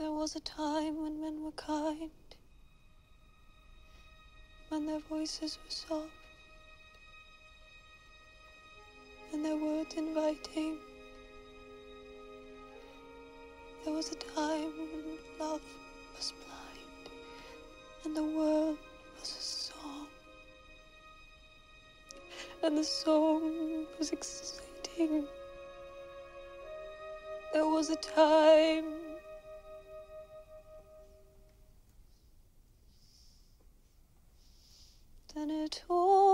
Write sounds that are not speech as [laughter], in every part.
There was a time when men were kind, when their voices were soft, and their words inviting. There was a time when love was blind, and the world was a song, and the song was exciting. There was a time at.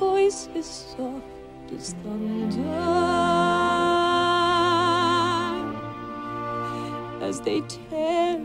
voice is soft as thunder as they tear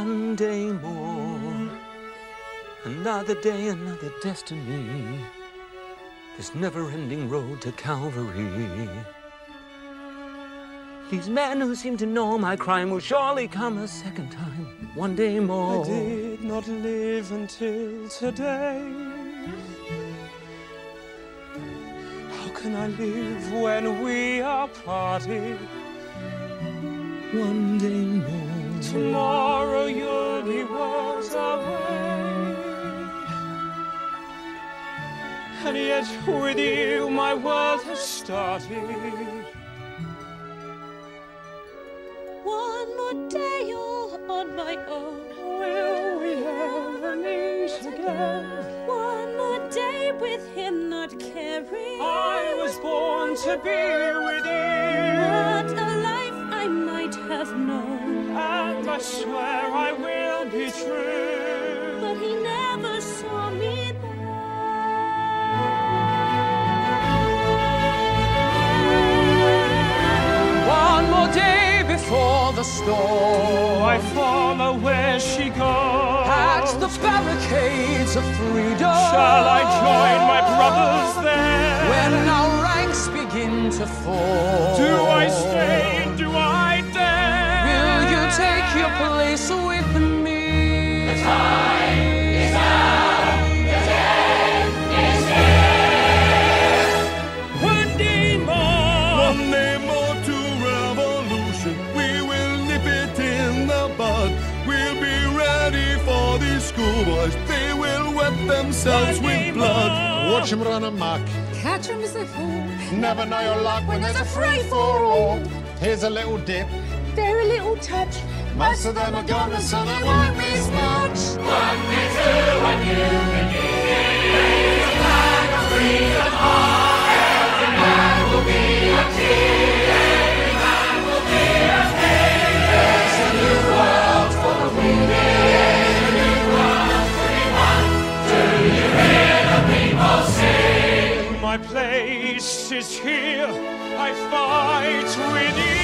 one day more. Another day, another destiny. This never ending road to Calvary. These men who seem to know my crime will surely come a second time, one day more. I did not live until today. How can I live when we are parted? One day more. Tomorrow you'll be worlds away. And yet with you my world has started. One more day all on my own. Will we ever meet again? One more day with him not caring. I was born to be with you. Swear I will be true. But he never saw me there. One more day before the storm. I follow where she goes. At the barricades of freedom. Shall I join my brothers there? When our ranks begin to fall. Do I stay? Do I dare? Will you take your place with me? The time is now. The day is here. One day more. One day more to revolution. We will nip it in the bud. We'll be ready for these schoolboys. They will wet themselves with blood. Watch them run amok. Catch 'em as they fall. Never know your luck when there's a free for all. Here's a little dip. There a little touch. Most of them are gone, so they won't miss much. One day two, and you begin. Raise a flag of freedom high. Every man will be a king. Every man will be a king. There's a new world for the weak. A new world for everyone. Do you hear the people sing? My place is here. I fight with you.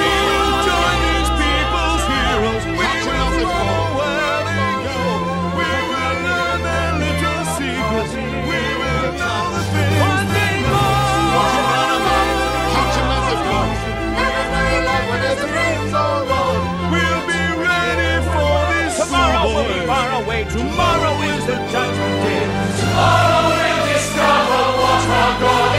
Tomorrow will join these people's heroes, which else we all We will learn into secret, we will tell the fish One day more than so We'll be schoolboys. far away. Tomorrow is the judgment day. Tomorrow we'll discover what our God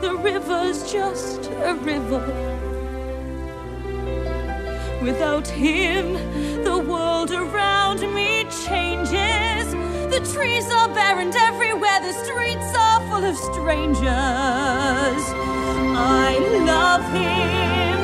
The river's just a river. Without him, the world around me changes. The trees are bare and everywhere the streets are full of strangers. I love him,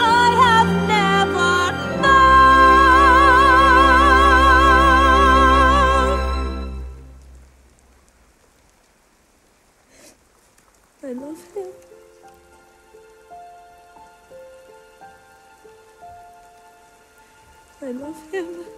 I have never known. I love him. I love him.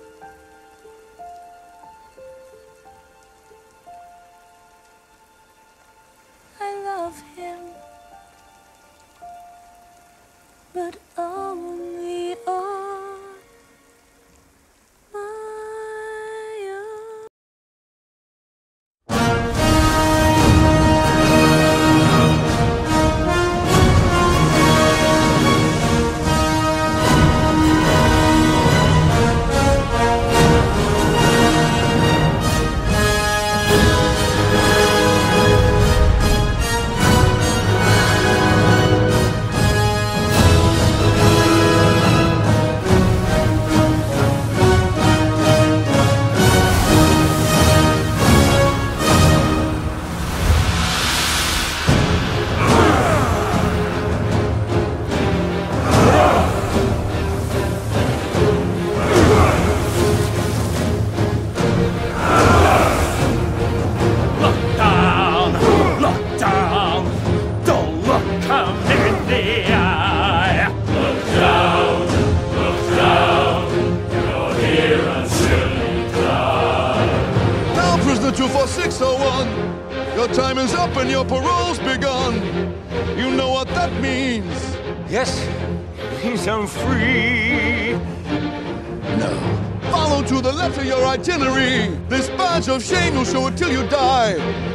Time is up and your parole's begun. You know what that means. Yes, he's I'm free. No. Follow to the letter of your itinerary. This badge of shame will show it till you die.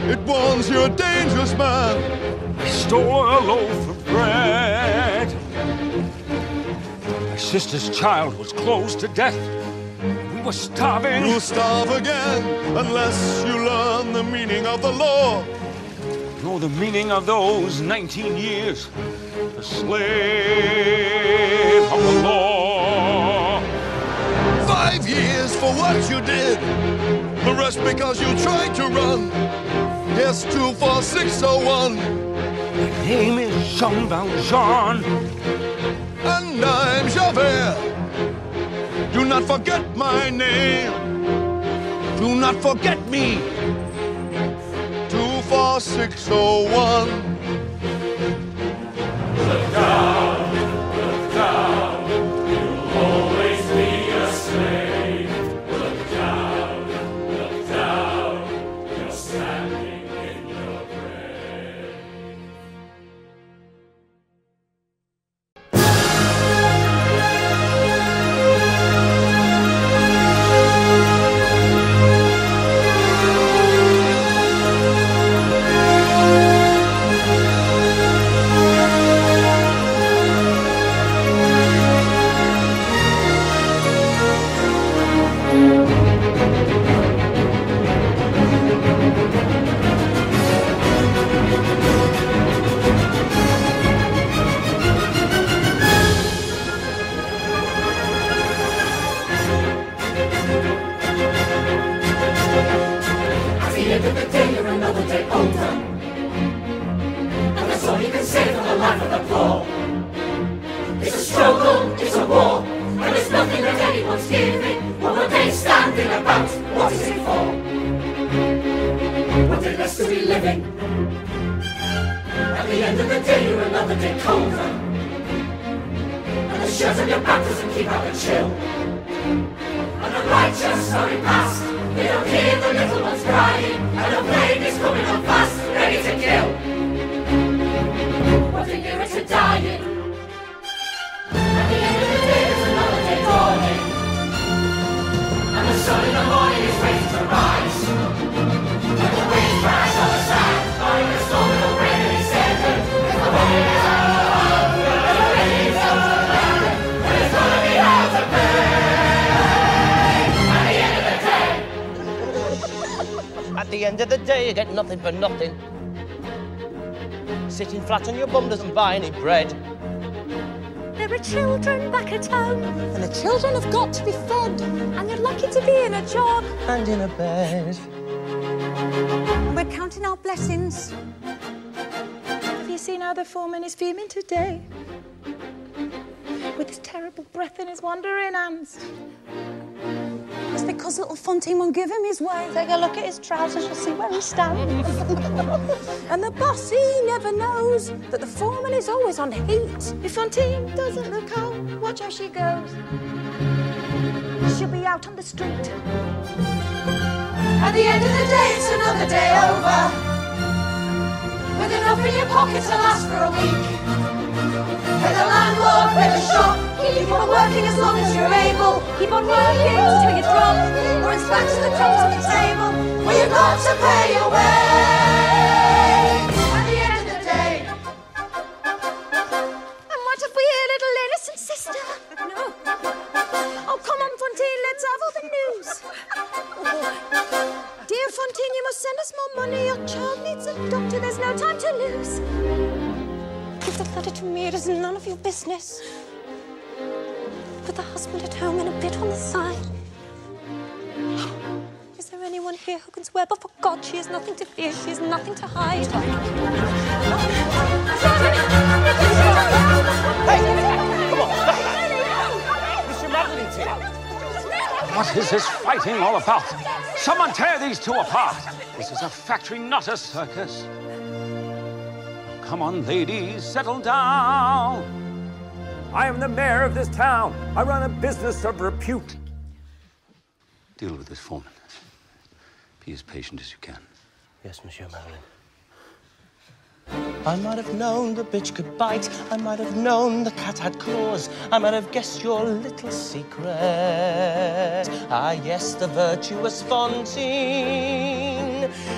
It warns you're a dangerous man. I stole a loaf of bread. My sister's child was close to death. We were starving. You'll starve again unless you learn the meaning of the law. know the meaning of those 19 years. A slave of the law. Five years for what you did. The rest because you tried to run. Yes, 24601. My name is Jean Valjean. And I'm Javert. Do not forget my name. Do not forget me. 24601. On your bum doesn't buy any bread. There are children back at home, And the children have got to be fed and you're lucky to be in a job. and in a bed. And we're counting our blessings. Have you seen how the foreman is fuming today? With his terrible breath in his wandering hands. Little Fantine won't give him his way. Take a look at his trousers, you'll see where he stands. [laughs] and the boss, he never knows that the foreman is always on heat. If Fantine doesn't look out, watch how she goes. She'll be out on the street. At the end of the day, it's another day over. With enough in your pocket to last for a week. With a landlord, with a shop. Keep on working as long as you're able. Keep on working till you drop. Back to the crumbs on the table. You've got to pay your way. At the end of the day. And what if we hear little innocent sister? No. Oh, come on, Fantine, let's have all the news. Dear Fantine, you must send us more money. Your child needs a doctor. There's no time to lose. Give the letter to me. It is none of your business. With the husband at home and a bit on the side. Anyone here who can swear? But for God, she has nothing to fear. She has nothing to hide. Mr. Madeleine's here. What is this fighting all about? Someone tear these two apart. This is a factory, not a circus. Come on, ladies, settle down. I am the mayor of this town. I run a business of repute. Deal with this foreman. Be as patient as you can. Yes, Monsieur Madeleine. I might have known the bitch could bite. I might have known the cat had claws. I might have guessed your little secret. Ah, yes, the virtuous Fantine,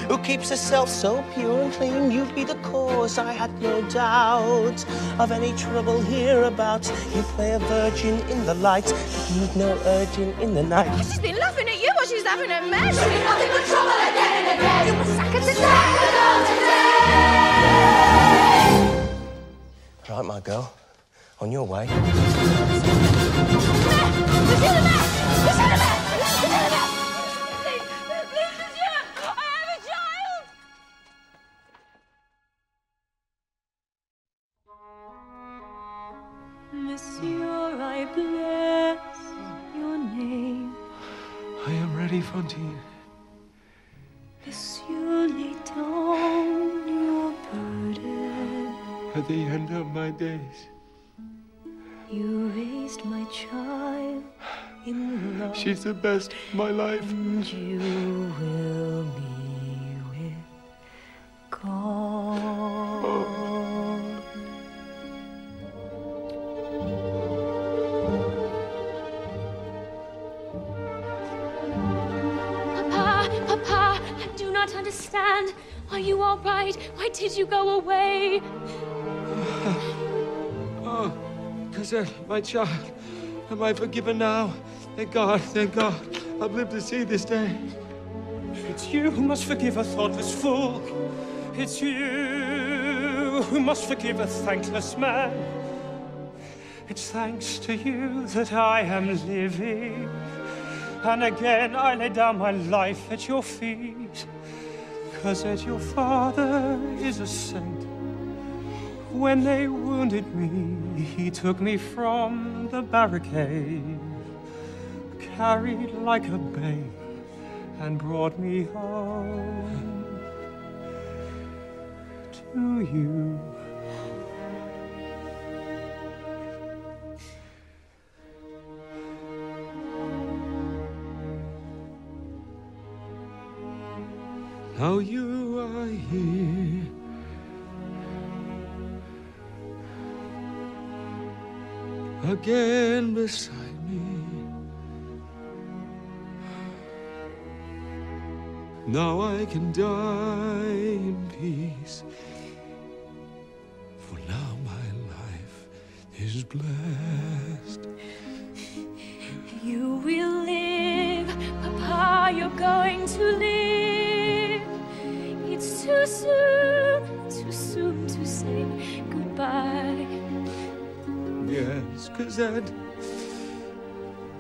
who keeps herself so pure and clean. You'd be the cause, I had no doubt, of any trouble hereabouts. You play a virgin in the light, but need no urging in the night. She's been laughing at you while she's laughing at me. She's been nothing but trouble again and again. You must sack her today. Right, my girl, on your way. I have a child. Monsieur, I bless your name. I am ready, Fantine. Monsieur, At the end of my days, You raised my child in love. she's the best of my life. And you will be with God. Papa, Papa, I do not understand. Are you all right? Why did you go away? Cosette, uh, my child, am I forgiven now? Thank God, thank God. I've lived to see this day. It's you who must forgive a thoughtless fool. It's you who must forgive a thankless man. It's thanks to you that I am living. And again I lay down my life at your feet. Cause as your father is a saint. When they wounded me, he took me from the barricade. Carried like a babe and brought me home to you. Now you are here. Again beside me. Now I can die in peace. For now my life is blessed. [laughs] You will live, Papa, you're going to live. It's too soon, too soon to say goodbye. Yes, Cosette.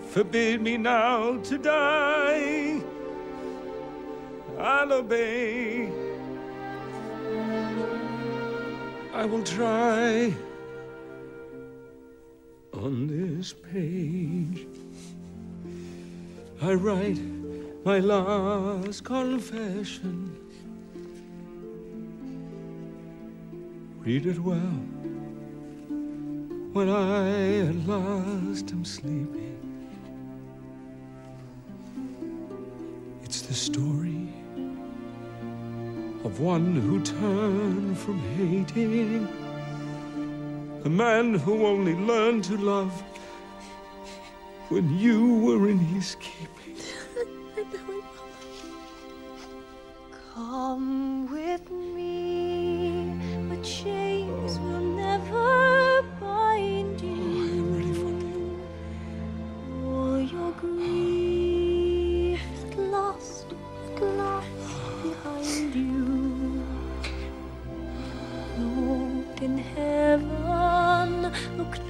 Forbid me now to die. I'll obey. I will try. On this page, I write my last confession. Read it well when I at last am sleeping. It's the story of one who turned from hating, a man who only learned to love when you were in his keeping. [laughs] Come with me,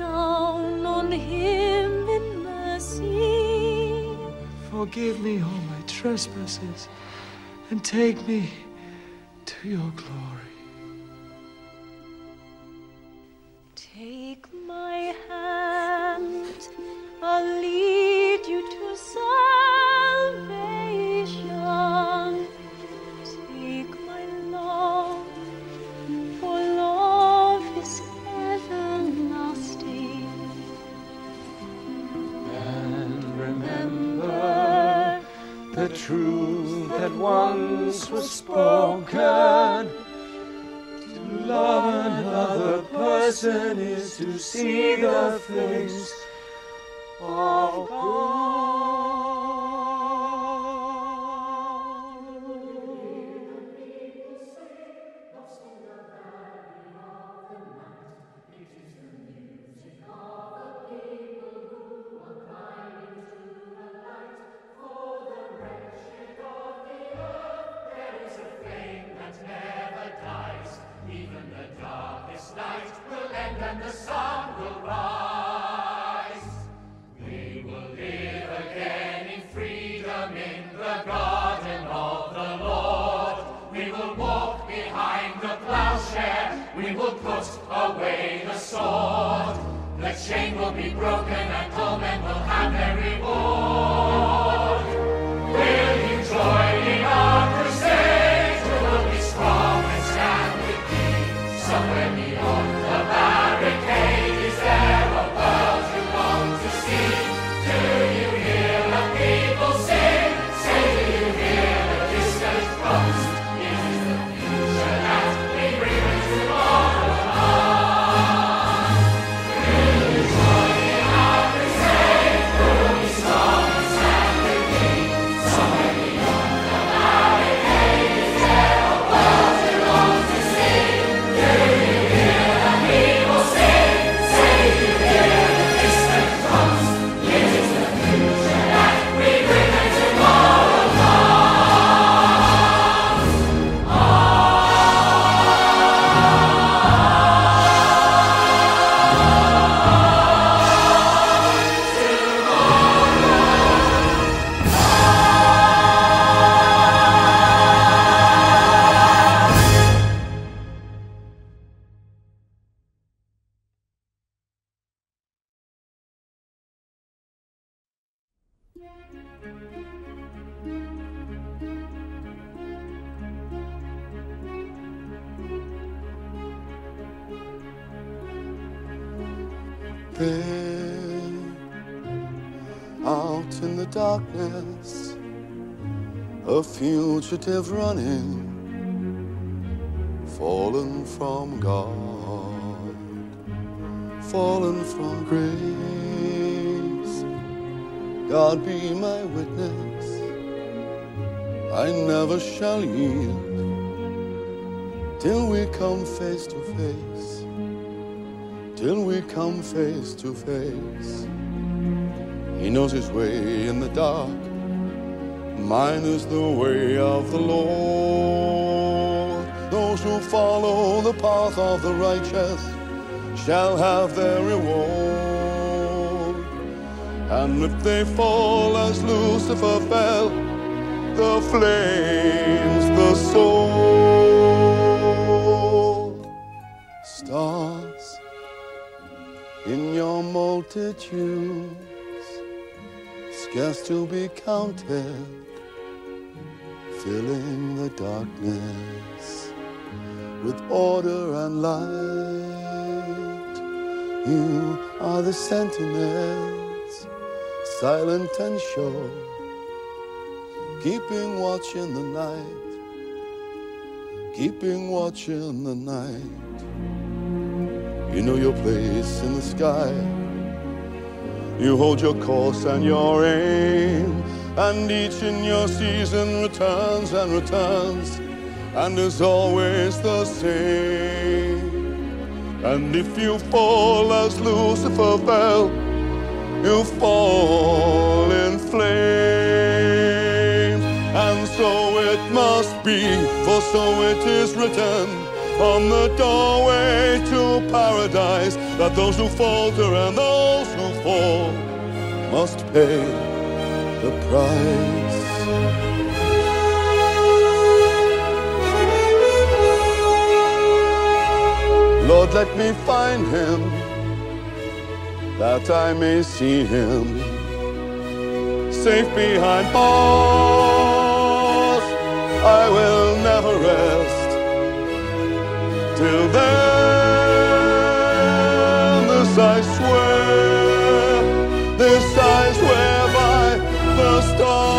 on him in mercy. Forgive me all my trespasses and take me to your glory. Person is to see the face of There, out in the darkness, a fugitive running, fallen from God, fallen from grace. God be my witness, I never shall yield till we come face to face till we come face to face. He knows his way in the dark. Mine is the way of the Lord. Those who follow the path of the righteous shall have their reward. And if they fall as Lucifer fell, the flames, the soul, stars in your multitudes, scarce to be counted, filling the darkness with order and light. You are the sentinels, silent and sure, keeping watch in the night, keeping watch in the night. You know your place in the sky. You hold your course and your aim, and each in your season returns and returns, and is always the same. And if you fall as Lucifer fell, you fall in flames. And so it must be, for so it is written on the doorway to paradise that those who falter and those who fall must pay the price. Lord, let me find him that I may see him safe behind bars. I will never rest till then. This I swear, this I swear by the stars.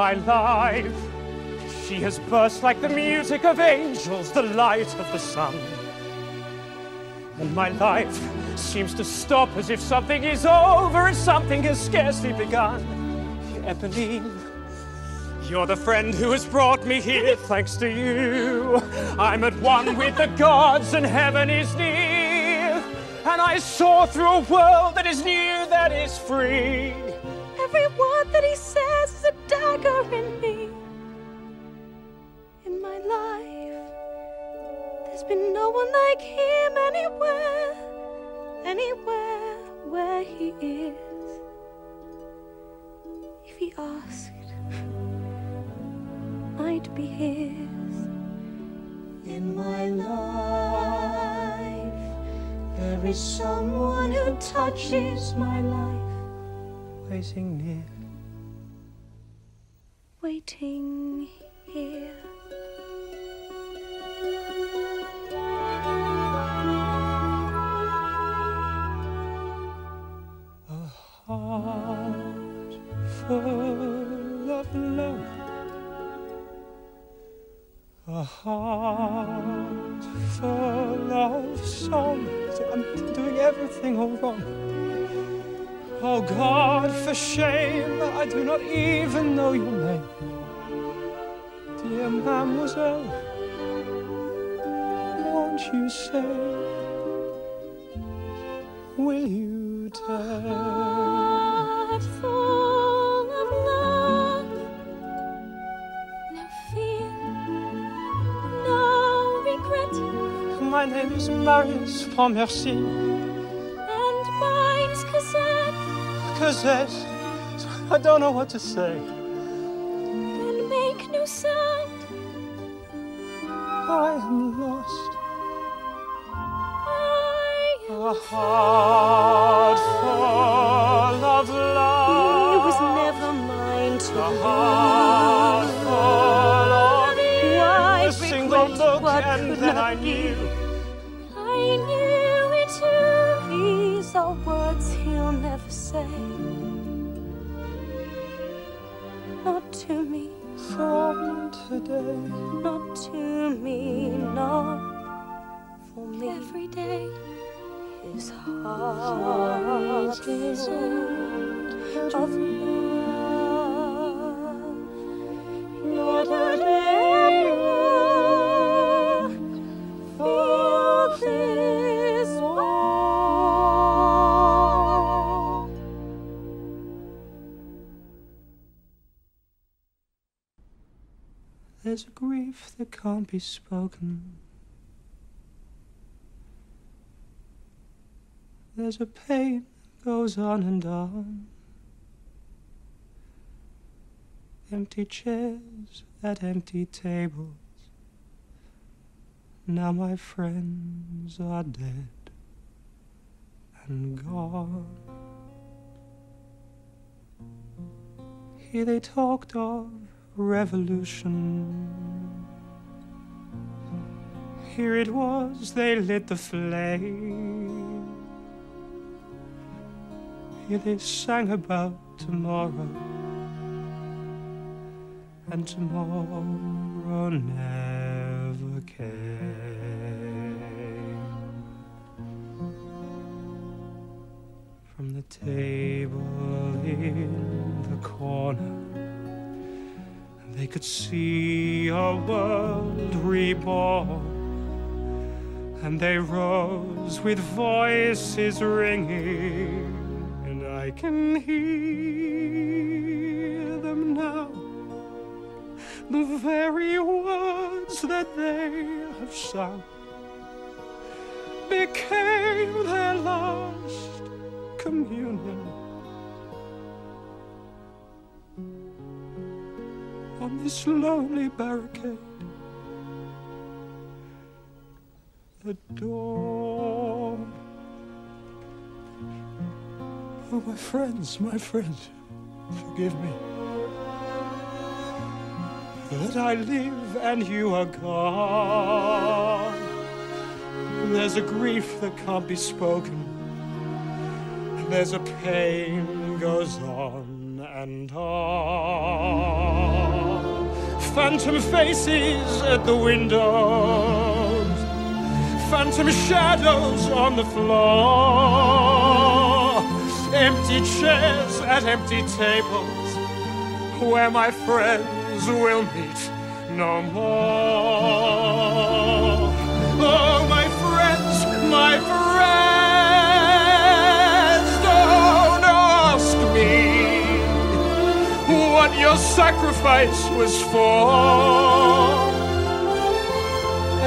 My life. She has burst like the music of angels, the light of the sun. And my life seems to stop as if something is over and something has scarcely begun. Eponine, you're the friend who has brought me here thanks to you. I'm at one with the gods and heaven is near. And I soar through a world that is new, that is free. His. In my life, there is someone who touches my life. Waiting near. waiting here. A heart full of song. I'm doing everything all wrong. Oh God, for shame, I do not even know your name. Dear mademoiselle, won't you say, will you tell? My name is Marius Pontmercy. and mine's Cosette. Cosette, I don't know what to say. Then make no sound. I am lost. I A heart day, His heart is full of love. Not a day feel this war. there's a grief that can't be spoken. There's a pain that goes on and on. Empty chairs at empty tables. Now my friends are dead and gone. Here they talked of revolution. Here it was, they lit the flame. Here they sang about tomorrow, and tomorrow never came. From the table in the corner, they could see a world reborn. And they rose with voices ringing, I can hear them now. The very words that they have sung became their last communion. on this lonely barricade. The door. Oh, my friends, my friends, forgive me. That I live and you are gone. There's a grief that can't be spoken. There's a pain goes on and on. Phantom faces at the windows, phantom shadows on the floor, empty chairs at empty tables where my friends will meet no more. Oh, my friends, my friends, don't ask me what your sacrifice was for.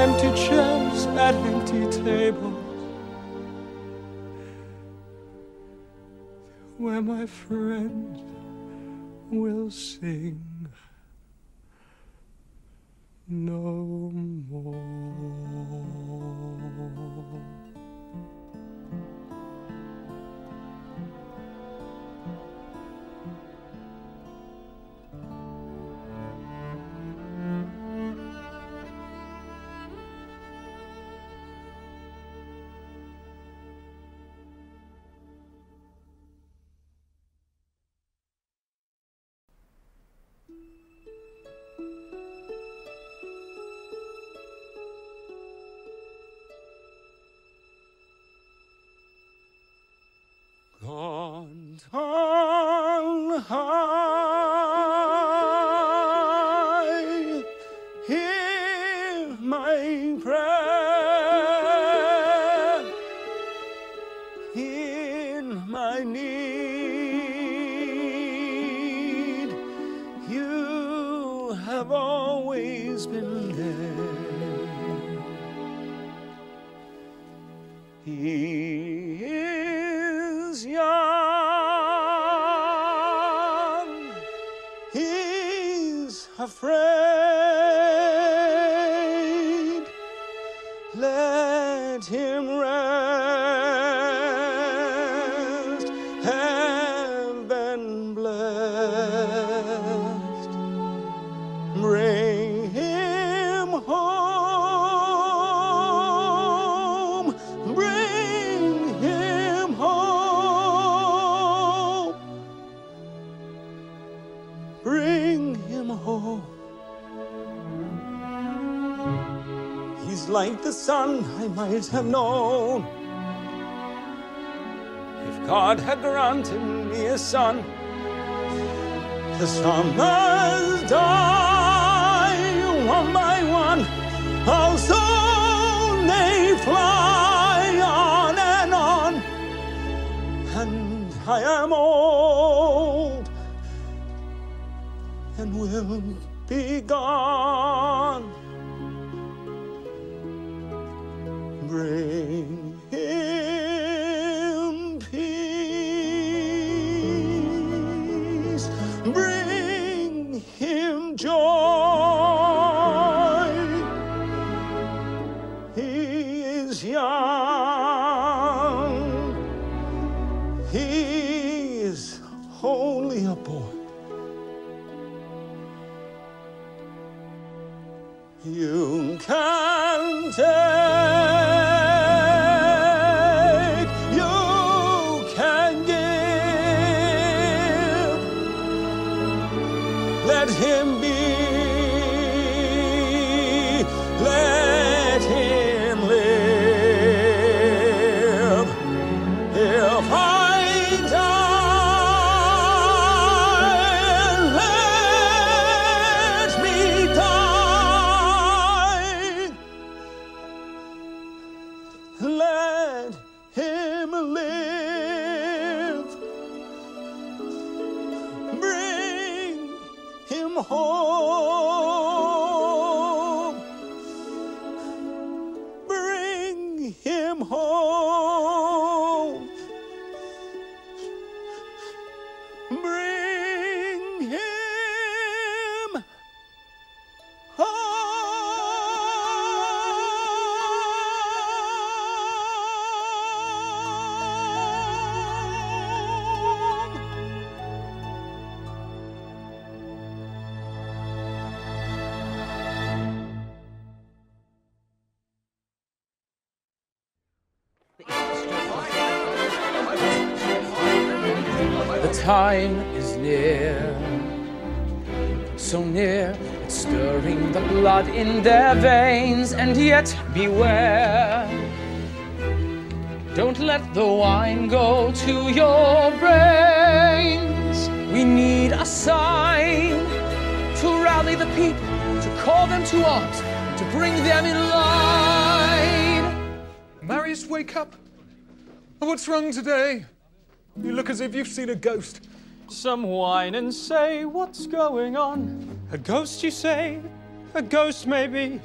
Empty chairs at empty tables, where my friends will sing no more. The sun I might have known. If God had granted me a son, the summers die one by one. Soon they fly on and on. And I am old and will be gone. Time is near, so near, it's stirring the blood in their veins, and yet beware. Don't let the wine go to your brains. We need a sign to rally the people, to call them to arms, to bring them in line. Marius, wake up. What's wrong today? You look as if you've seen a ghost. Some whine and say, What's going on? A ghost, you say? A ghost, maybe.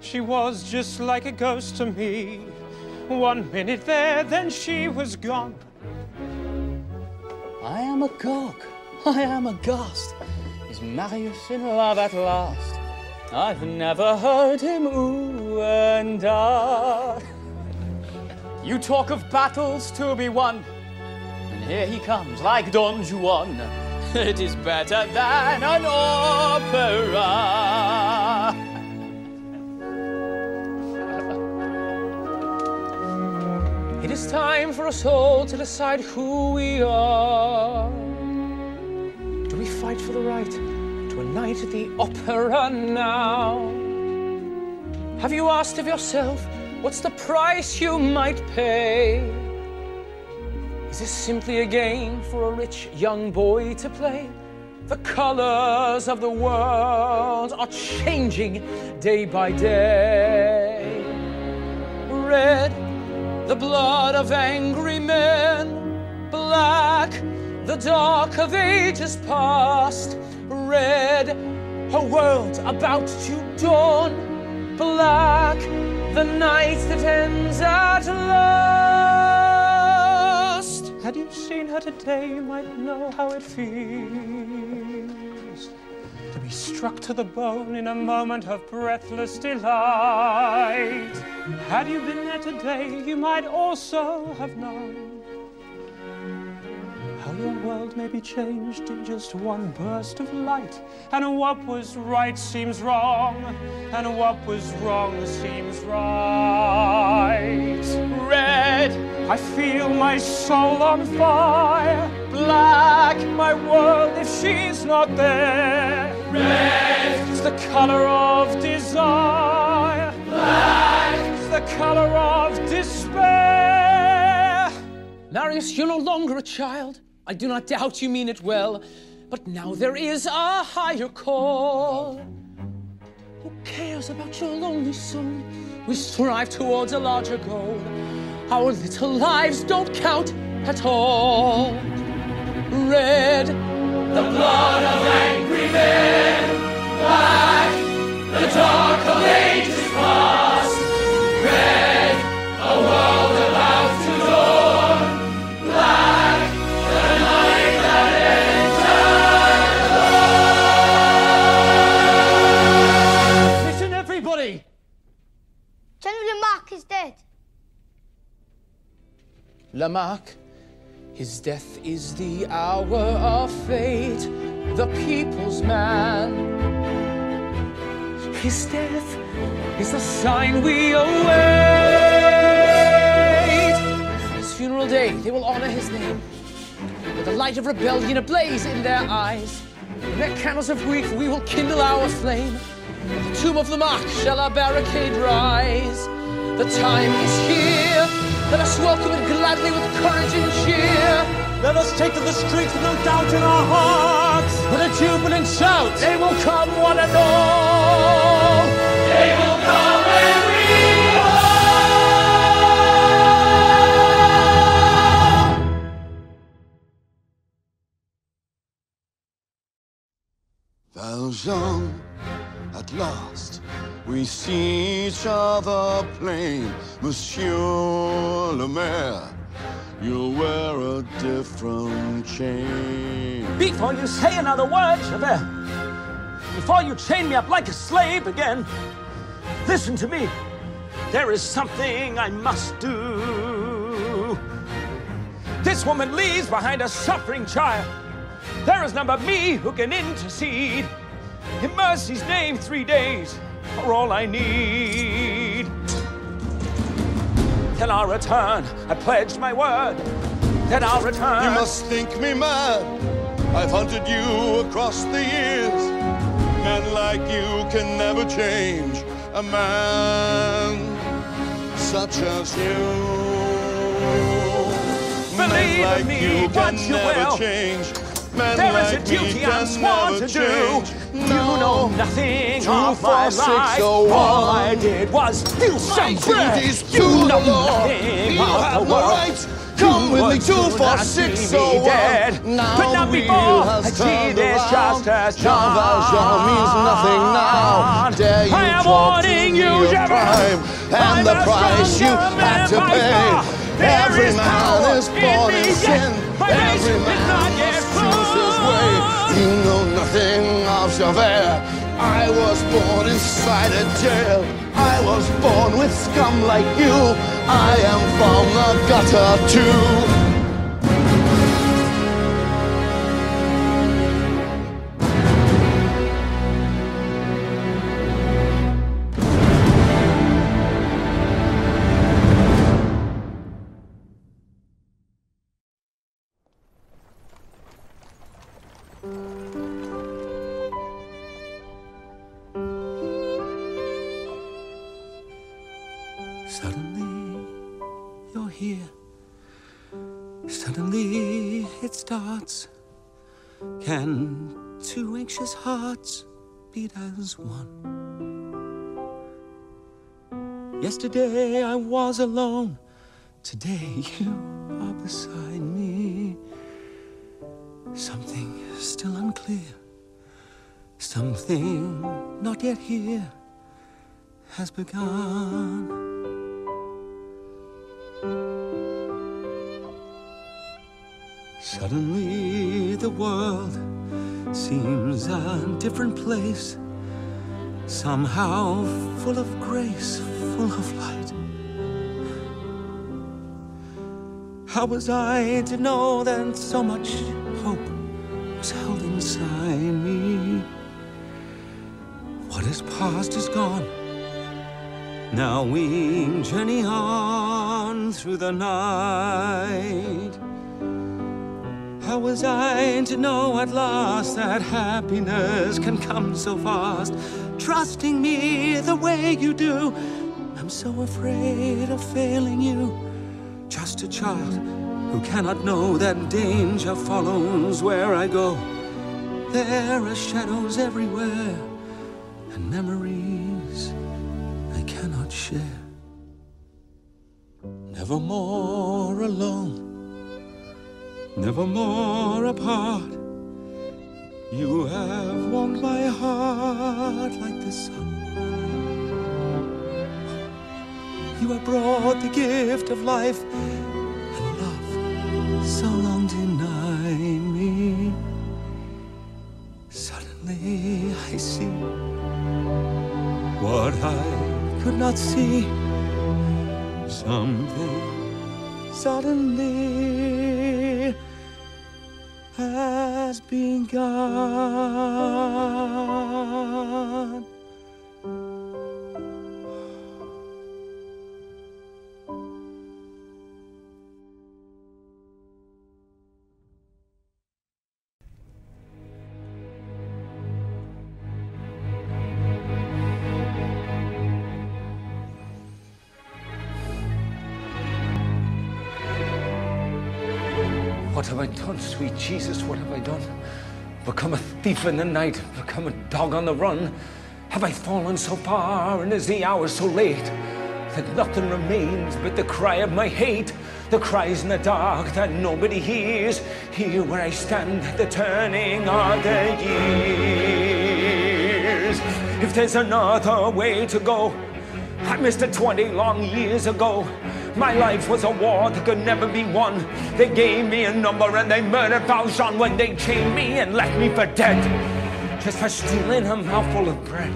She was just like a ghost to me. One minute there, then she was gone. I am agog. I am aghast. Is Marius in love at last? I've never heard him ooh and ah. You talk of battles to be won, and here he comes like Don Juan. [laughs] It is better than an opera. [laughs] It is time for us all to decide who we are. Do we fight for the right to a night at the opera now? Have you asked of yourself what's the price you might pay? Is this simply a game for a rich young boy to play? The colors of the world are changing day by day. Red, the blood of angry men. Black, the dark of ages past. Red, a world about to dawn. Black, the night that ends at last. Had you seen her today, you might know how it feels to be struck to the bone in a moment of breathless delight. Had you been there today, you might also have known your world may be changed in just one burst of light. And what was right seems wrong, and what was wrong seems right. Red, I feel my soul on fire. Black, my world if she's not there. Red, it's the color of desire. Black, it's the color of despair. Marius, you're no longer a child. I do not doubt you mean it well. But now there is a higher call. Who cares about your lonely soul? We strive towards a larger goal. Our little lives don't count at all. Red, The blood of angry men, black, the dark of ages past, Lamarque, his death is the hour of fate, the people's man. His death is the sign we await. His funeral day, they will honor his name. With the light of rebellion ablaze in their eyes. In their candles of grief, we will kindle our flame. At the tomb of Lamarque shall our barricade rise. The time is here. Let us welcome it gladly with courage and cheer. Let us take to the streets with no doubt in our hearts. With a jubilant shout, they will come one and all. They will come and we Valjean, at last, we see each other plain. Monsieur le Maire, you'll wear a different chain. Before you say another word, Javert, before you chain me up like a slave again, listen to me. There is something I must do. This woman leaves behind a suffering child. There is none but me who can intercede. In mercy's name, three days are all I need. Then I'll return. I pledged my word. Then I'll return. You must think me mad. I've hunted you across the years. Men like you can never change a man such as you. Believe like me, you can once you never will. change. Men There is like a duty I'm sworn to do. You know nothing Two, of four, my six, life. oh, All one. I did was steal some bread. You know nothing You of have the no world. rights. Come with me, two, not six, oh, dead. Now but not before has see turned this around. just as Jean Valjean means nothing now. Dare you I am warning you, crime I'm and the price you had to pay. Every man is born in sin. Every man not yet must choose his way. You know nothing of Javert. I was born inside a jail. I was born with scum like you. I am from the gutter too. Can two anxious hearts beat as one? Yesterday I was alone. Today [laughs] you are beside me. Something still unclear. Something not yet here has begun. Suddenly the world seems a different place. Somehow full of grace, full of light. How was I to know that so much hope was held inside me? What is past is gone. Now we journey on through the night. How was I to know at last that happiness can come so fast? Trusting me the way you do. I'm so afraid of failing you. Just a child who cannot know that danger follows where I go. There are shadows everywhere and memories I cannot share. Never more alone never more apart. You have warmed my heart like the sun. You have brought the gift of life and love so long denied me. Suddenly I see what I could not see. Something suddenly has begun. What have I done, sweet Jesus? What have I done? Become a thief in the night, become a dog on the run. Have I fallen so far, and is the hour so late that nothing remains but the cry of my hate? The cries in the dark that nobody hears. Here where I stand, the turning of the years. If there's another way to go, I missed it 20 long years ago. My life was a war that could never be won. They gave me a number and they murdered Valjean when they chained me and left me for dead. Just for stealing a mouthful of bread.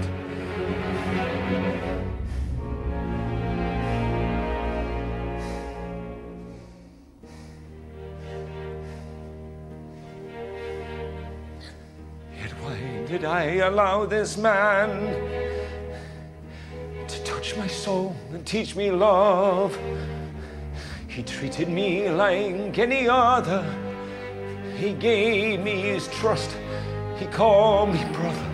Yet why did I allow this man touch my soul and teach me love? He treated me like any other. He gave me his trust. He called me brother.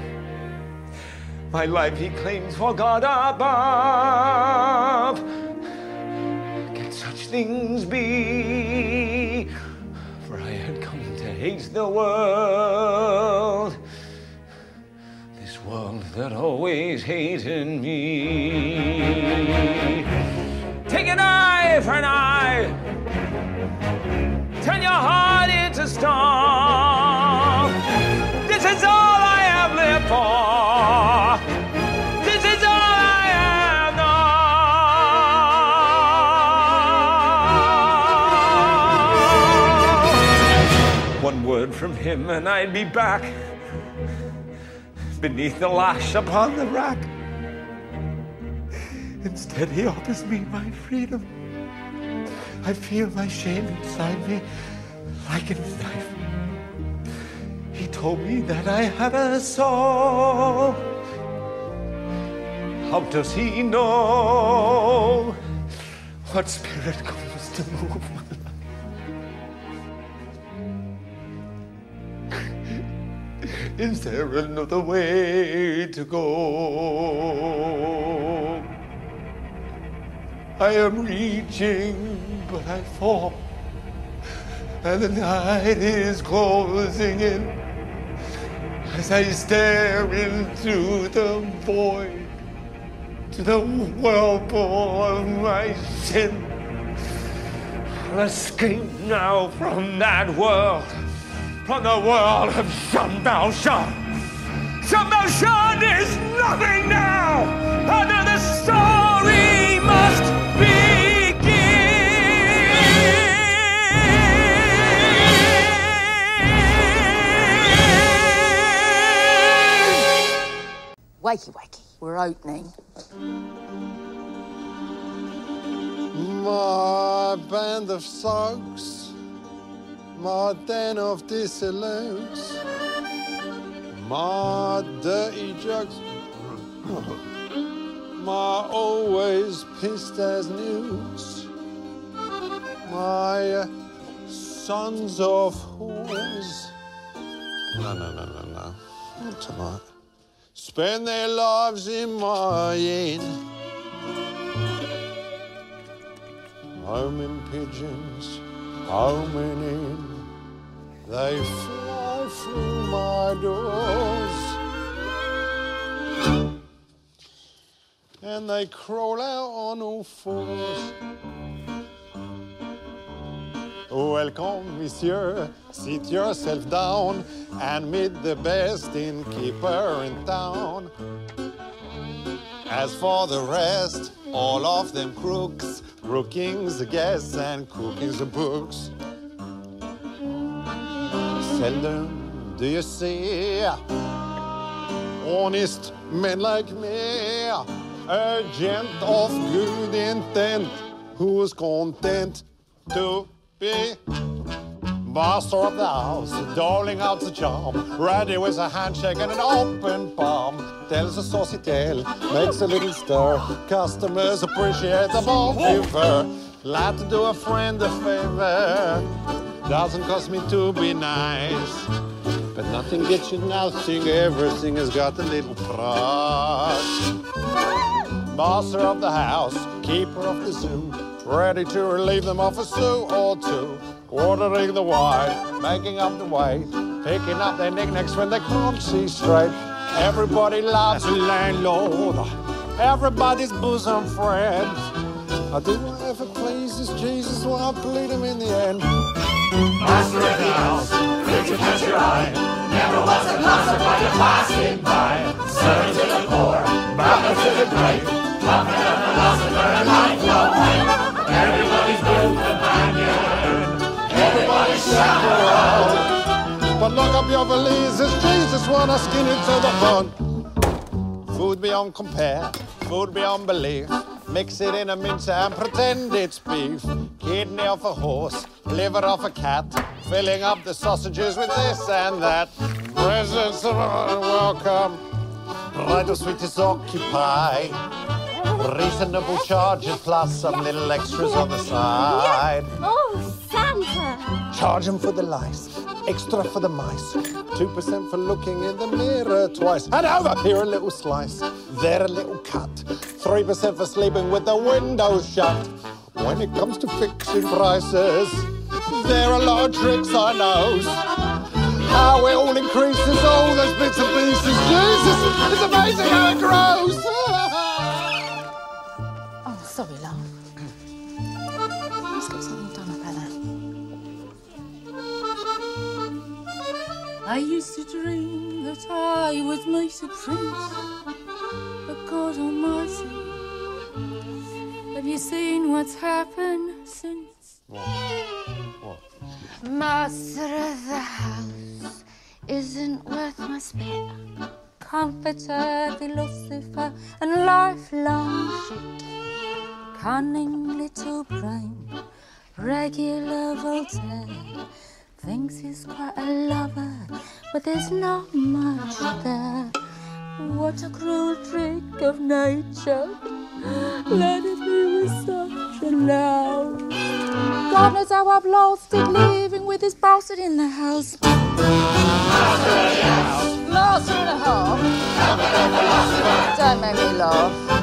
My life he claims for God above. Can such things be? For I had come to hate the world. This world that always hated me. Him and I'd be back beneath the lash upon the rack. Instead, he offers me my freedom. I feel my shame inside me like a knife. He told me that I had a soul. How does he know what there another way to go? I am reaching, but I fall. and the night is closing in. As I stare into the void, to the whirlpool of my sin. I'll escape now from that world, from the world of Jean Valjean. Jean Valjean is nothing now, and the story must Wakey, wakey, we're opening. My band of soaks, my den of dissolutes, my dirty jokes, [laughs] my always pissed as news, my uh, sons of whores. No, no, no, no, no, not tonight. Spend their lives in my inn. Homing pigeons, homing many they fly through my doors. And they crawl out on all fours. Welcome, monsieur. Sit yourself down and meet the best innkeeper in town. As for the rest, all of them crooks, rookings the guests and cookings the books. Seldom do you see honest men like me, a gent of good intent who's content to be master of the house, doling out the charm, ready with a handshake and an open palm. Tells a saucy tale, makes a little stir. Customers appreciate the bon viveur. Glad to do a friend a favor. Doesn't cost me to be nice. But nothing gets you nothing, everything has got a little price. Master of the house, keeper of the zoo, ready to relieve them of a sou or two. Ordering the wine, making up the weight, picking up their knickknacks when they can't see straight. Everybody loves a landlord, everybody's bosom friend. I do whatever pleases Jesus, well, I bleed him in the end. Master of the house, quick to catch your eye. Never was a concert while you're passing by. Serving to the poor, brought to the great. Up your valises, Jesus wanna skin into the bone. Food beyond compare, food beyond belief. Mix it in a mince and pretend it's beef. Kidney off a horse, liver off a cat. Filling up the sausages with this and that. Presents are welcome. Right or sweet is occupy. Reasonable charges plus some little extras on the side. Oh, Santa! Charge 'em for the lice, extra for the mice, 2% for looking in the mirror twice. And over here a little slice, there a little cut, 3% for sleeping with the windows shut. When it comes to fixing prices, there are a lot of tricks I knows. How it all increases, all those bits and pieces. Jesus, it's amazing how it grows. Sorry, love. Let's get something done about that. I used to dream that I was made a prince, but God Almighty. Have you seen what's happened since? Master of the house isn't worth my spare. Comforter, philosopher, and lifelong shit. Cunning little brain, regular Voltaire. Thinks he's quite a lover, but there's not much there. What a cruel trick of nature. Let it be with such a love. God knows how I've lost it living with this bastard in the house. Master and a half. Don't make me laugh.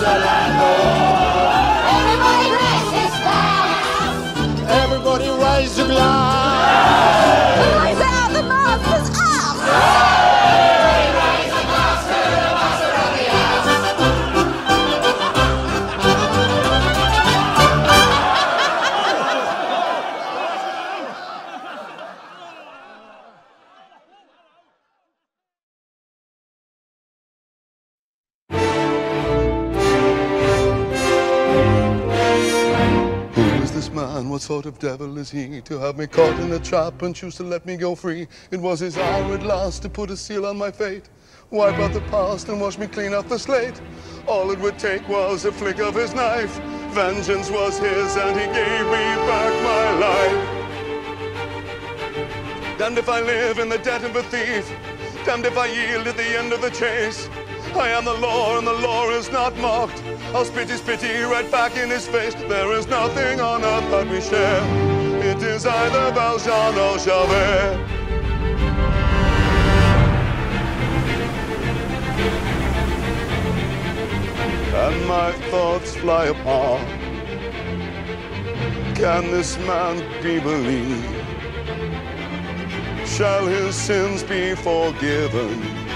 Everybody bless the. Everybody bless his spouse. Everybody raise a glass. Raise out the ass. Who sort of devil is he? To have me caught in a trap and choose to let me go free. It was his hour at last to put a seal on my fate. Wipe out the past and wash me clean off the slate. All it would take was a flick of his knife. Vengeance was his and he gave me back my life. Damned if I live in the debt of a thief. Damned if I yield at the end of the chase. I am the law and the law is not mocked. I'll spit his pity right back in his face. There is nothing on earth that we share. It is either Valjean or Javert. And my thoughts fly apart. Can this man be believed? Shall his sins be forgiven?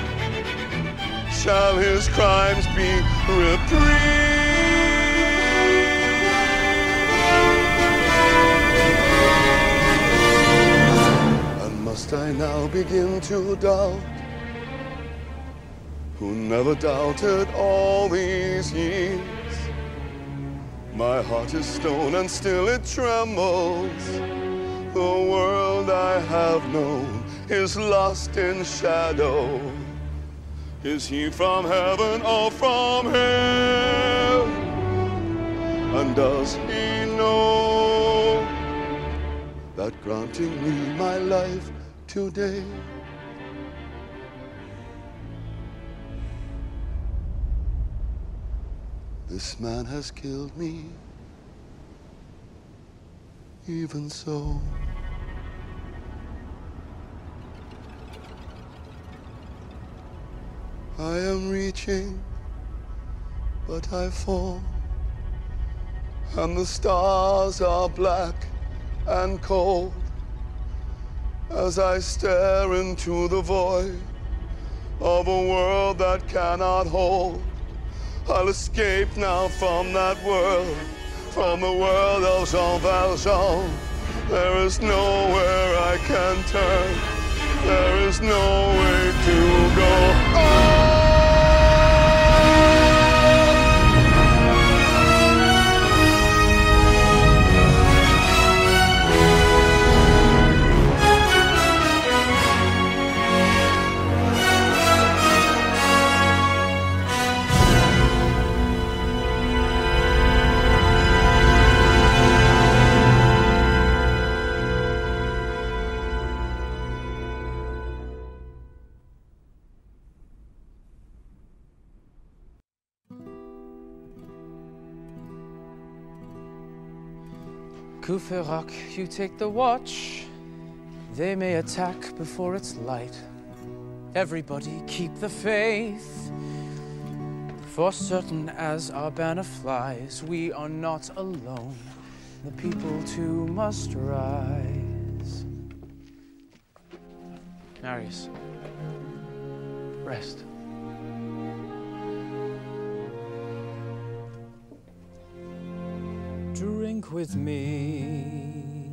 Shall his crimes be reprieved? And must I now begin to doubt? Who never doubted all these years? My heart is stone and still it trembles. The world I have known is lost in shadow. Is he from heaven or from hell? And does he know that granting me my life today? This man has killed me. Even so. I am reaching, but I fall. And the stars are black and cold as I stare into the void of a world that cannot hold. I'll escape now from that world, from the world of Jean Valjean. There is nowhere I can turn. There is no way to go. Oh! Courfeyrac, you take the watch. They may attack before it's light. Everybody keep the faith. For certain as our banner flies, we are not alone. The people too must rise. Marius, rest. Drink with me.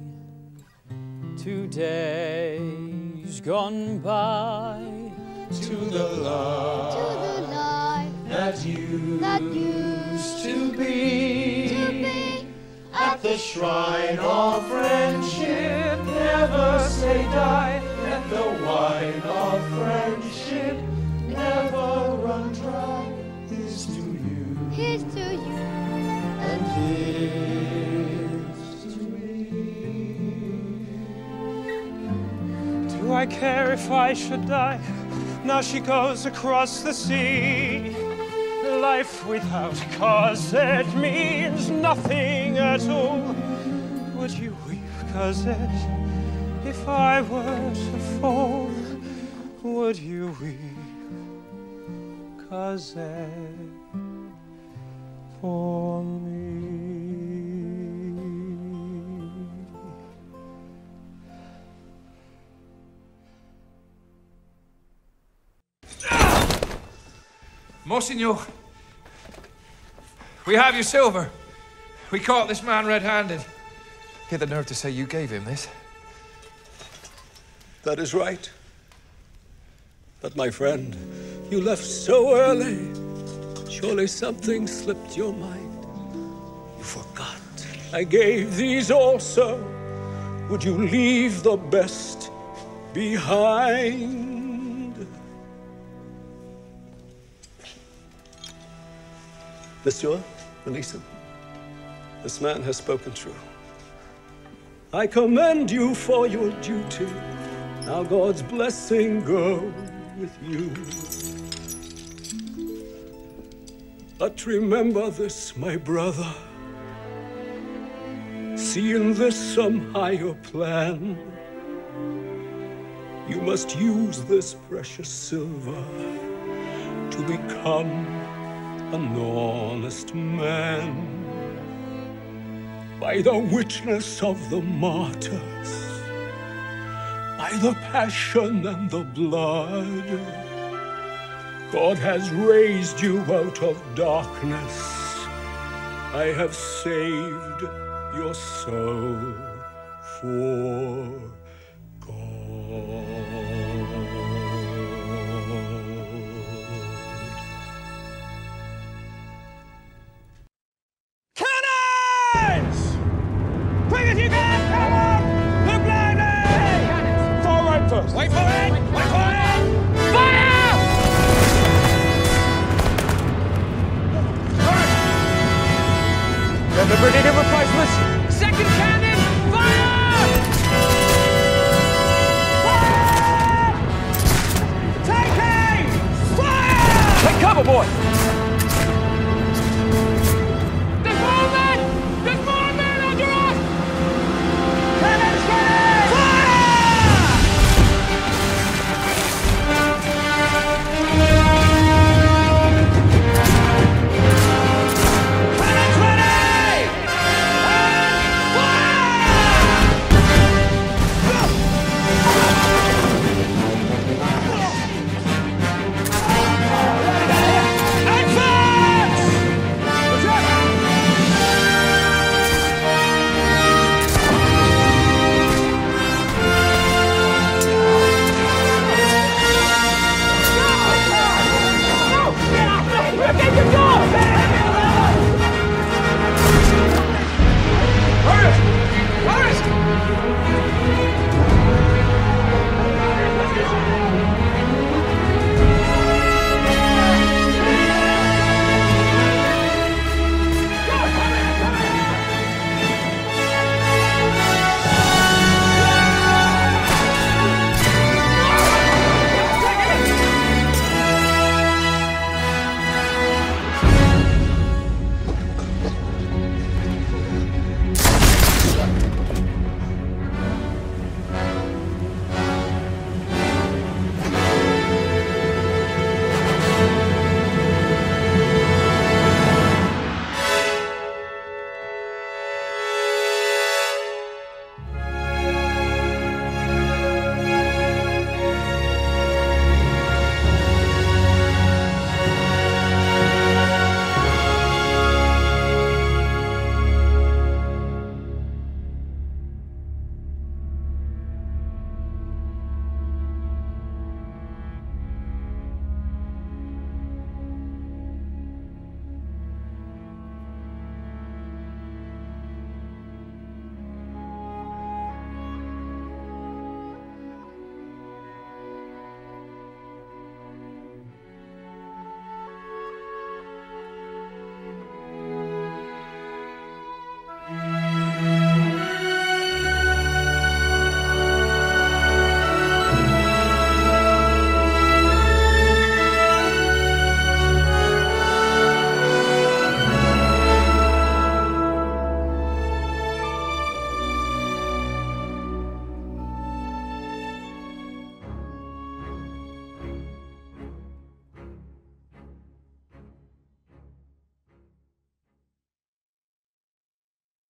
Two days gone by to the life, To the life that you that used to be, to be at the shrine of friendship. Never say die. Let the wine of friendship never run dry. Here's to you Here's to you. and here's Do I care if I should die? Now she goes across the sea. Life without Cosette means nothing at all. Would you weep, Cosette, if I were to fall? Would you weep, Cosette? for me. Monsignor, we have your silver. We caught this man red-handed. He had the nerve to say you gave him this. That is right. But my friend, you left so early. Surely something slipped your mind. You forgot. I gave these also. Would you leave the best behind? Monsieur, release him. This man has spoken true. I commend you for your duty. Now God's blessing go with you. But remember this, my brother. See in this some higher plan. You must use this precious silver to become an honest man. By the witness of the martyrs, by the passion and the blood, God has raised you out of darkness. I have saved your soul for